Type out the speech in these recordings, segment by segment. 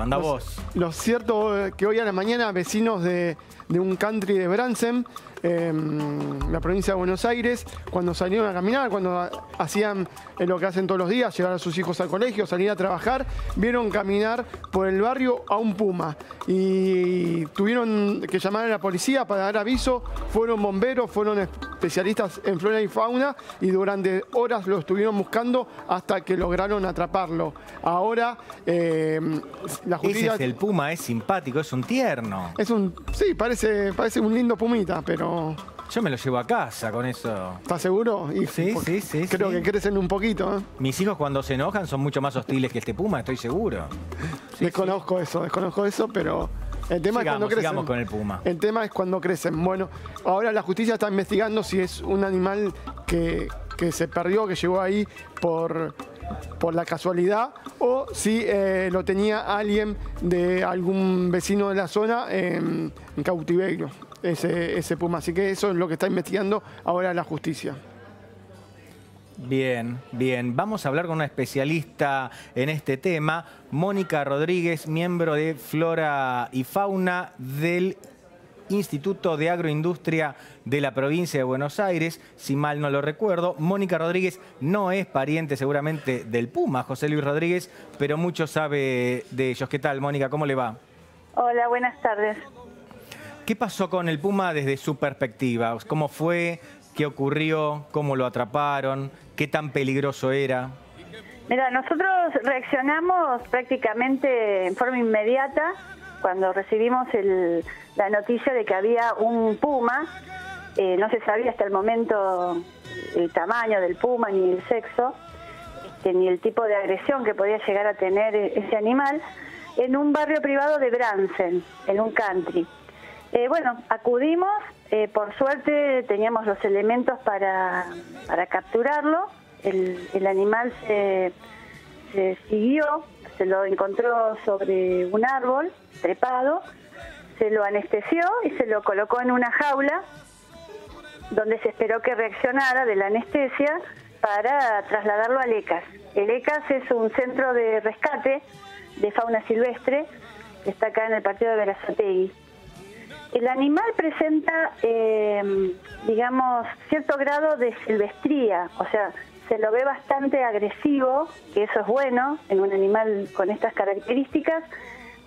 Anda vos. Lo cierto es que hoy a la mañana vecinos de, de un country de Bransen en la provincia de Buenos Aires, cuando salieron a caminar, cuando hacían lo que hacen todos los días, llevar a sus hijos al colegio, salir a trabajar, vieron caminar por el barrio a un puma y tuvieron que llamar a la policía para dar aviso, fueron bomberos, fueron especialistas en flora y fauna y durante horas lo estuvieron buscando hasta que lograron atraparlo. Ahora eh, la justicia... Ese es el puma, es simpático, es un tierno. Es un... Sí, parece, parece un lindo pumita, pero yo me lo llevo a casa con eso. ¿Estás seguro? sí, sí, sí. Creo que crecen un poquito. ¿eh? Mis hijos cuando se enojan son mucho más hostiles que este puma, estoy seguro. desconozco eso, desconozco eso, pero... El tema es cuando crecen. con el puma. El tema es cuando crecen. Bueno, ahora la justicia está investigando si es un animal que, se perdió, que llegó ahí por, por la casualidad o si eh, lo tenía alguien de algún vecino de la zona en cautiverio ese, ese puma. Así que eso es lo que está investigando ahora la justicia. Bien, bien. Vamos a hablar con una especialista en este tema, Mónica Rodríguez, miembro de Flora y Fauna del Instituto de Agroindustria de la provincia de Buenos Aires, si mal no lo recuerdo. Mónica Rodríguez no es pariente seguramente del Puma, José Luis Rodríguez, pero mucho sabe de ellos. ¿Qué tal, Mónica? ¿Cómo le va? Hola, buenas tardes. ¿Qué pasó con el Puma desde su perspectiva? ¿Cómo fue? ¿Qué ocurrió? ¿Cómo lo atraparon? ¿Qué tan peligroso era? Mira, nosotros reaccionamos prácticamente en forma inmediata cuando recibimos la noticia de que había un puma. Eh, no se sabía hasta el momento el tamaño del puma ni el sexo, este, ni el tipo de agresión que podía llegar a tener ese animal, en un barrio privado de Bransen, en un country. Eh, bueno, acudimos, eh, por suerte teníamos los elementos para, capturarlo, el, animal se, siguió, se lo encontró sobre un árbol trepado, se lo anestesió y se lo colocó en una jaula donde se esperó que reaccionara de la anestesia para trasladarlo al ECAS. El ECAS es un centro de rescate de fauna silvestre que está acá en el partido de Verazategui. El animal presenta, eh, digamos, cierto grado de silvestría, o sea, se lo ve bastante agresivo, que eso es bueno en un animal con estas características,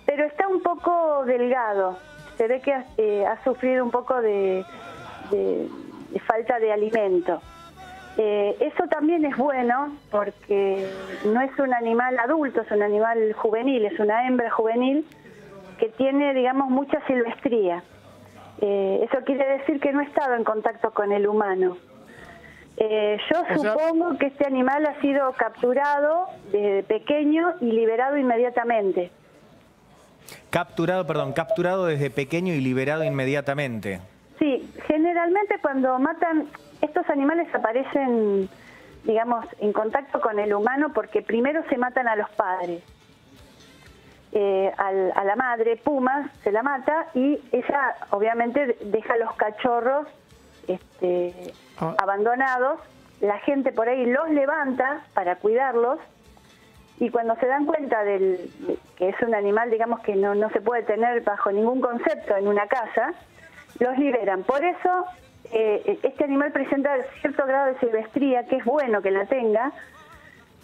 pero está un poco delgado. Se ve que ha, eh, sufrido un poco de, falta de alimento. Eh, eso también es bueno porque no es un animal adulto, es un animal juvenil, es una hembra juvenil que tiene, digamos, mucha silvestría. Eh, eso quiere decir que no ha estado en contacto con el humano. Eh, yo supongo que este animal ha sido capturado desde pequeño y liberado inmediatamente. Capturado, perdón, capturado desde pequeño y liberado inmediatamente. Sí, generalmente cuando matan, estos animales aparecen, digamos, en contacto con el humano porque primero se matan a los padres. Eh, a la madre, Pumas, se la mata y ella obviamente deja los cachorros este, ah. abandonados. La gente por ahí los levanta para cuidarlos y cuando se dan cuenta del, que es un animal, digamos, que no, no se puede tener bajo ningún concepto en una casa, los liberan. Por eso eh, este animal presenta cierto grado de silvestría, que es bueno que la tenga,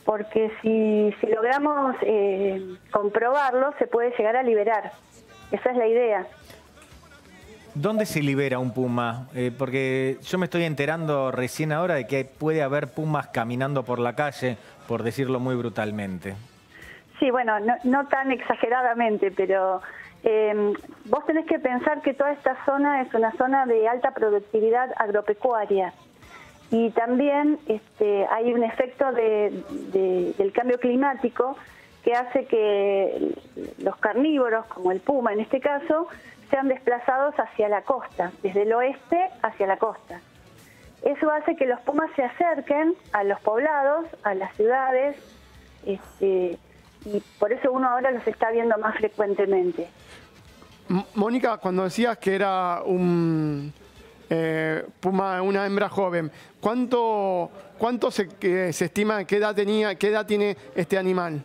porque si, si logramos eh, comprobarlo, se puede llegar a liberar. Esa es la idea. ¿Dónde se libera un puma? Eh, porque yo me estoy enterando recién ahora de que puede haber pumas caminando por la calle, por decirlo muy brutalmente. Sí, bueno, no, tan exageradamente, pero eh, vos tenés que pensar que toda esta zona es una zona de alta productividad agropecuaria y también este, hay un efecto del cambio climático que hace que los carnívoros, como el puma en este caso, sean desplazados hacia la costa, desde el oeste hacia la costa. Eso hace que los pumas se acerquen a los poblados, a las ciudades, este, y por eso uno ahora los está viendo más frecuentemente. Mónica, cuando decías que era un, eh, Puma, una hembra joven. ¿Cuánto, cuánto se, se estima, qué edad tenía, qué edad tiene este animal?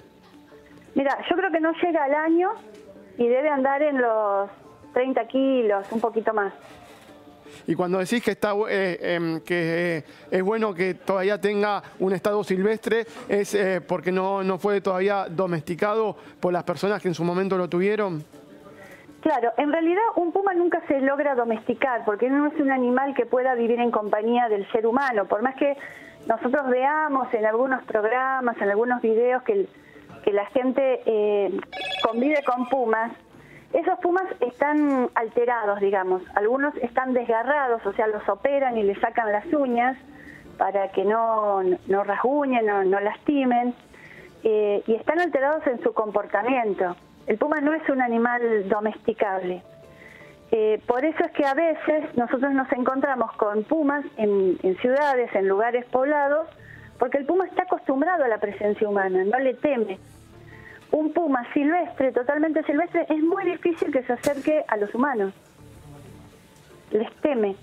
Mira, yo creo que no llega al año y debe andar en los 30 kilos, un poquito más. Y cuando decís que, está, eh, em, que eh, es bueno que todavía tenga un estado silvestre, ¿es eh, porque no, no fue todavía domesticado por las personas que en su momento lo tuvieron? Claro, en realidad un puma nunca se logra domesticar porque no es un animal que pueda vivir en compañía del ser humano. Por más que nosotros veamos en algunos programas, en algunos videos que, la gente convive con pumas, esos pumas están alterados, digamos. Algunos están desgarrados, o sea, los operan y le sacan las uñas para que no, no rasguñen, no, no lastimen. Eh, y están alterados en su comportamiento. El puma no es un animal domesticable. Eh, por eso es que a veces nosotros nos encontramos con pumas en, en ciudades, en lugares poblados, porque el puma está acostumbrado a la presencia humana, no le teme un puma silvestre, totalmente silvestre, es muy difícil que se acerque a los humanos. Les teme.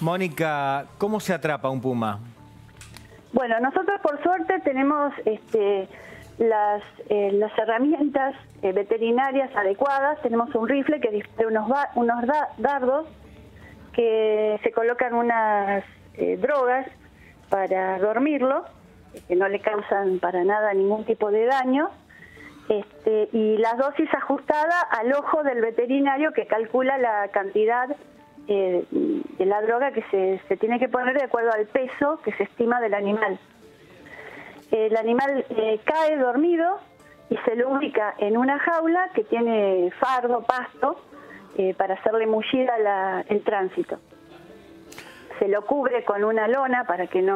Mónica, ¿cómo se atrapa un puma? Bueno, nosotros por suerte tenemos este, las, eh, las herramientas eh, veterinarias adecuadas. Tenemos un rifle que dispara unos, unos dardos que se colocan unas eh, drogas para dormirlo que no le causan para nada ningún tipo de daño, este, y la dosis ajustada al ojo del veterinario que calcula la cantidad de la droga que se, tiene que poner de acuerdo al peso que se estima del animal. El animal eh, cae dormido y se lo ubica en una jaula que tiene fardo, pasto, eh, para hacerle mullida el tránsito. Se lo cubre con una lona para que no